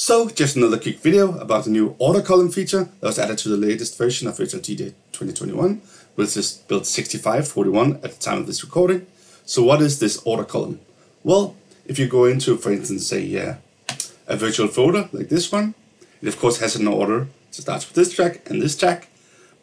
So, just another quick video about the new order column feature that was added to the latest version of DJ 2021, which is build 6541 at the time of this recording. So what is this order column? Well, if you go into, for instance, say uh, a virtual folder like this one, it of course has an order. It starts with this track and this track,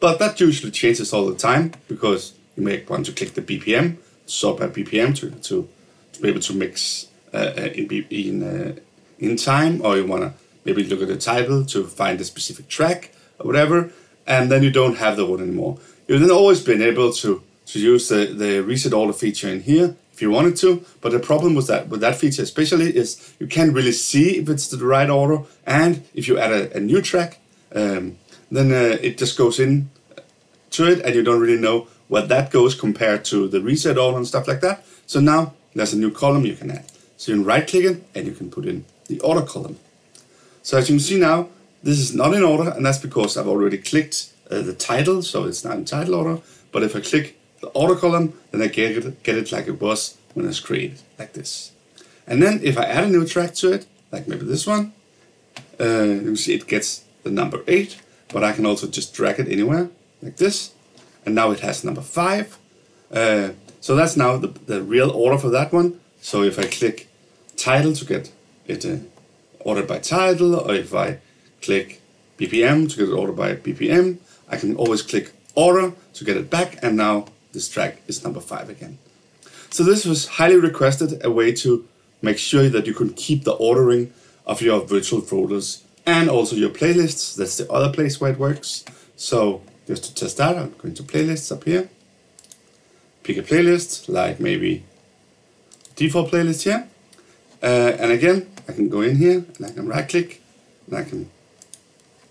but that usually changes all the time because you may want to click the BPM, sort by BPM to, to, to be able to mix uh, uh in, in uh, in time, or you want to maybe look at the title to find a specific track or whatever, and then you don't have the order anymore. You've then always been able to, to use the, the reset order feature in here if you wanted to, but the problem with that with that feature especially is you can't really see if it's the right order, and if you add a, a new track, um, then uh, it just goes in to it, and you don't really know what that goes compared to the reset order and stuff like that. So now there's a new column you can add. So you can right click it and you can put in the order column. So as you can see now, this is not in order, and that's because I've already clicked uh, the title, so it's not in title order. But if I click the order column, then I get it, get it like it was when it was created, like this. And then if I add a new track to it, like maybe this one, uh, you see it gets the number 8, but I can also just drag it anywhere, like this. And now it has number 5. Uh, so that's now the, the real order for that one. So if I click title to get it ordered by title, or if I click BPM to get it ordered by BPM, I can always click order to get it back, and now this track is number five again. So this was highly requested, a way to make sure that you can keep the ordering of your virtual folders and also your playlists. That's the other place where it works. So just to test that, I'm going to playlists up here. Pick a playlist, like maybe default playlist here. Uh, and again, I can go in here and I can right click and I can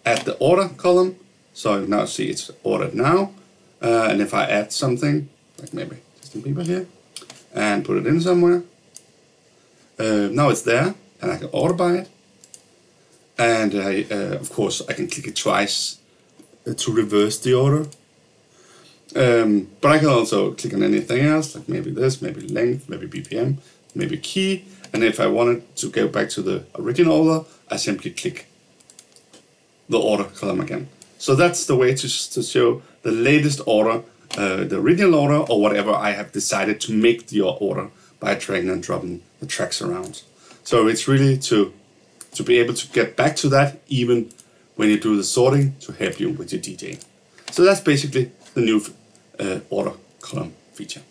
add the order column. So now see it's ordered now. Uh, and if I add something, like maybe Justin Bieber here, and put it in somewhere, uh, now it's there and I can order by it. And I, uh, of course, I can click it twice uh, to reverse the order. Um, but I can also click on anything else, like maybe this, maybe length, maybe BPM, maybe key, and if I wanted to go back to the original order, I simply click the order column again. So that's the way to, to show the latest order, uh, the original order, or whatever I have decided to make the order by dragging and dropping the tracks around. So it's really to, to be able to get back to that even when you do the sorting to help you with your DJing. So that's basically the new uh, order column feature.